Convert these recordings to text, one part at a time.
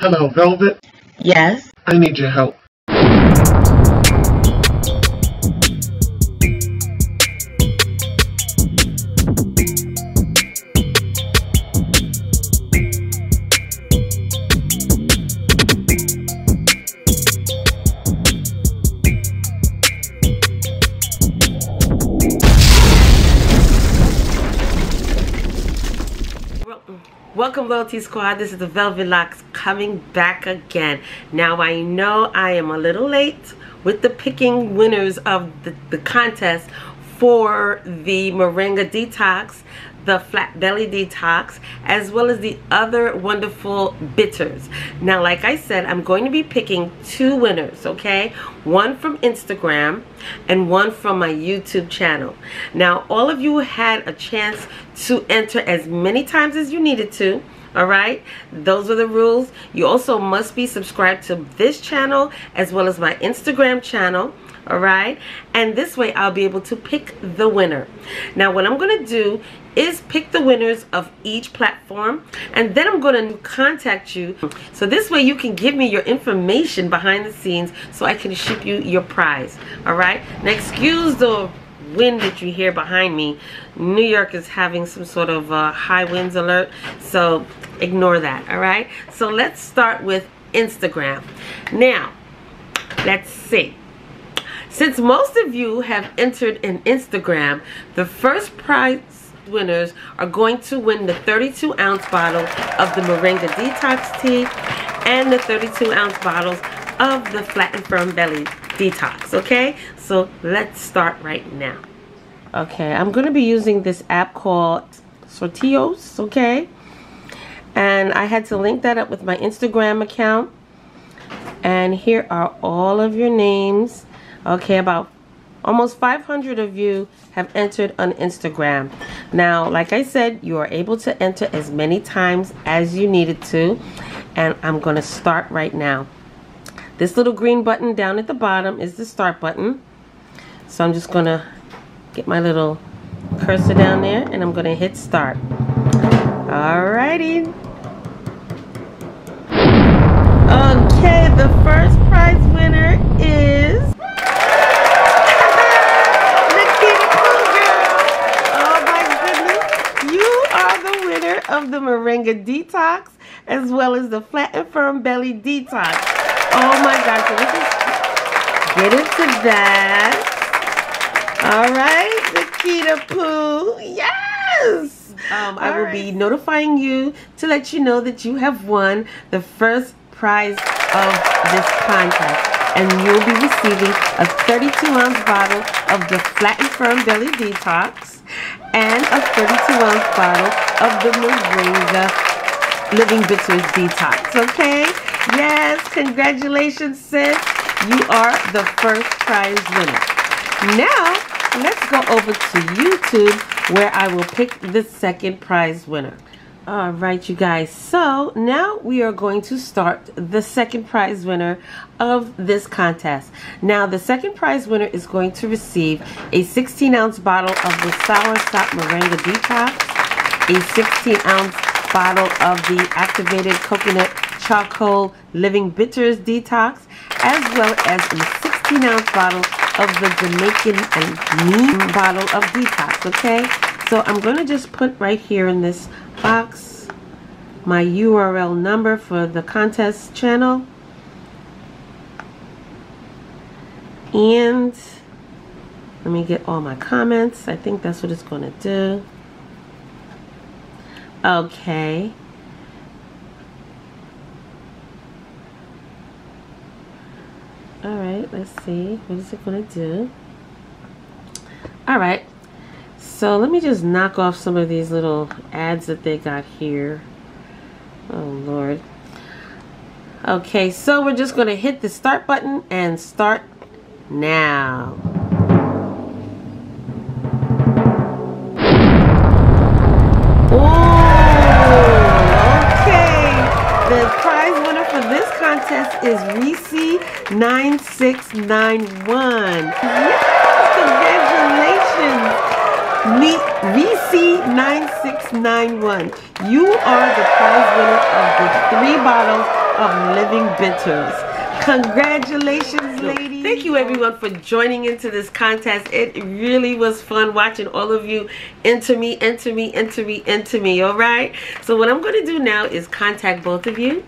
Hello, Velvet. Yes. I need your help. Welcome Loyalty Squad, this is the Velvet Lox coming back again. Now I know I am a little late with the picking winners of the, the contest for the Moringa Detox, the Flat Belly Detox, as well as the other wonderful bitters. Now like I said, I'm going to be picking two winners, okay? One from Instagram and one from my YouTube channel. Now all of you had a chance to enter as many times as you needed to all right those are the rules you also must be subscribed to this channel as well as my instagram channel all right? And this way I'll be able to pick the winner. Now what I'm gonna do is pick the winners of each platform and then I'm to contact you. So this way you can give me your information behind the scenes so I can ship you your prize. All right? Now excuse the wind that you hear behind me. New York is having some sort of uh, high winds alert so ignore that. All right? So let's start with Instagram. Now let's see since most of you have entered in Instagram the first prize winners are going to win the 32 ounce bottle of the Moringa Detox Tea and the 32 ounce bottles of the Flat and Firm Belly Detox, okay? So let's start right now. Okay, I'm going to be using this app called Sorteos, okay? And I had to link that up with my Instagram account. And here are all of your names. Okay, about almost 500 of you have entered on Instagram. Now, like I said, you are able to enter as many times as you needed to. And I'm going to start right now. This little green button down at the bottom is the start button. So I'm just going to get my little cursor down there and I'm going to hit start. Alrighty. Of the Moringa Detox as well as the Flat and Firm Belly Detox. Oh my gosh, so get into that. All right, Nikita Poo, yes! Um, I will right. be notifying you to let you know that you have won the first prize of this contest and you'll be receiving a 32 ounce bottle of the Flat and Firm Belly Detox and a 32 ounce bottle of the Moringa Living Bitters Detox. Okay? Yes, congratulations, sis. You are the first prize winner. Now, let's go over to YouTube where I will pick the second prize winner. All right, you guys. So now we are going to start the second prize winner of this contest. Now, the second prize winner is going to receive a 16 ounce bottle of the Sour Sop Moringa Detox, a 16 ounce bottle of the Activated Coconut Charcoal Living Bitters Detox, as well as a 16 ounce bottle of the Jamaican and bottle of Detox, okay? So I'm going to just put right here in this box my URL number for the contest channel and let me get all my comments. I think that's what it's to do. Okay. All right let's see what is it to do? All right so let me just knock off some of these little ads that they got here. Oh, Lord. Okay, so we're just going to hit the start button and start now. Oh okay. The prize winner for this contest is Reese9691. Yes, congratulations. Meet VC9691. You are the prize winner of the three bottles of living bitters. Congratulations, ladies. Thank you everyone for joining into this contest. It really was fun watching all of you enter me, enter me, enter me, enter me, all right? So what I'm going to do now is contact both of you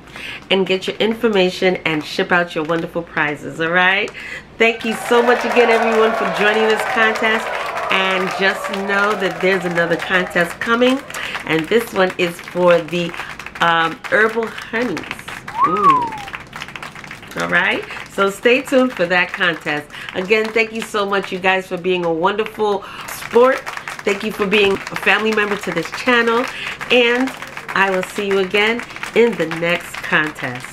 and get your information and ship out your wonderful prizes, all right? Thank you so much again, everyone, for joining this contest. And just know that there's another contest coming. And this one is for the um, herbal honeys. Ooh. All right. So stay tuned for that contest. Again, thank you so much, you guys, for being a wonderful sport. Thank you for being a family member to this channel. And I will see you again in the next contest.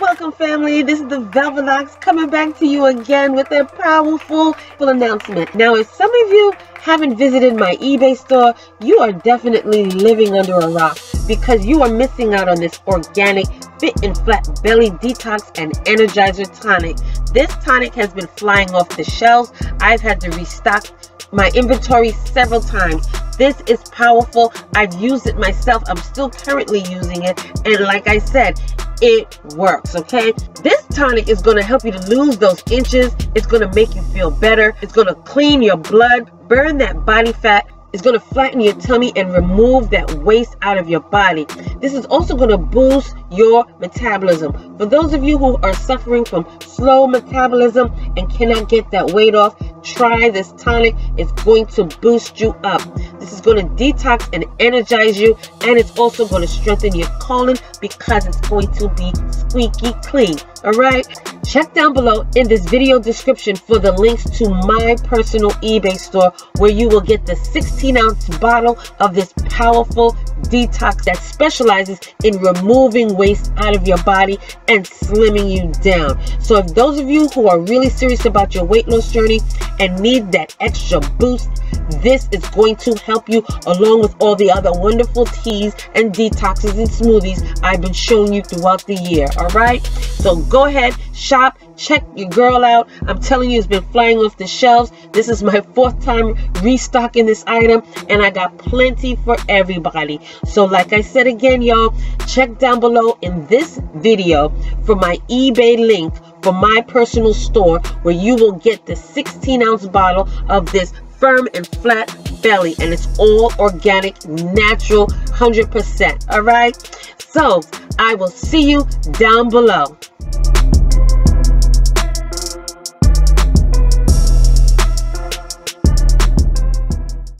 Welcome family, this is the Velvetlox coming back to you again with a powerful announcement. Now if some of you haven't visited my eBay store, you are definitely living under a rock because you are missing out on this organic fit and flat belly detox and energizer tonic. This tonic has been flying off the shelves. I've had to restock my inventory several times. This is powerful. I've used it myself. I'm still currently using it. And like I said, it works, okay? This tonic is going to help you to lose those inches. It's going to make you feel better. It's going to clean your blood, burn that body fat, it's going to flatten your tummy and remove that waste out of your body. This is also going to boost your metabolism. For those of you who are suffering from slow metabolism and cannot get that weight off, try this tonic. It's going to boost you up. This is going to detox and energize you, and it's also going to strengthen your colon because it's going to be squeaky clean. All right. Check down below in this video description for the links to my personal eBay store where you will get the 16 ounce bottle of this powerful detox that specializes in removing waste out of your body and slimming you down. So if those of you who are really serious about your weight loss journey and need that extra boost, this is going to help you along with all the other wonderful teas and detoxes and smoothies I've been showing you throughout the year. All right. So go ahead, shop, check your girl out. I'm telling you, it's been flying off the shelves. This is my fourth time restocking this item and I got plenty for everybody. So like I said again, y'all, check down below in this video for my eBay link for my personal store where you will get the 16 ounce bottle of this firm and flat belly and it's all organic natural 100% all right? So i will see you down below